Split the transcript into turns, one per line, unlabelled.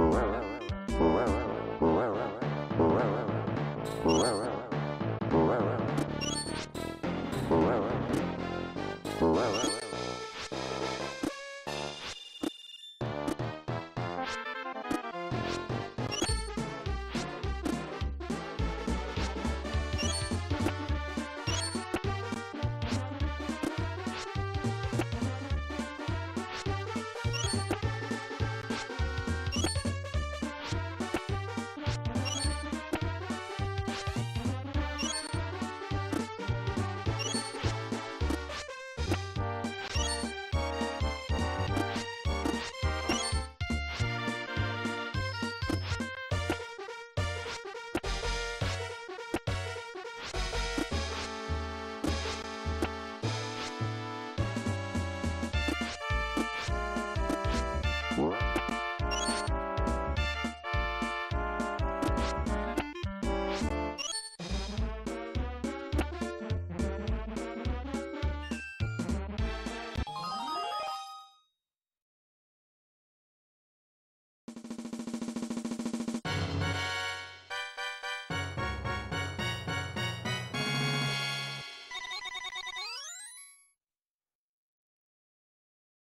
Whoa, whoa. Whoa.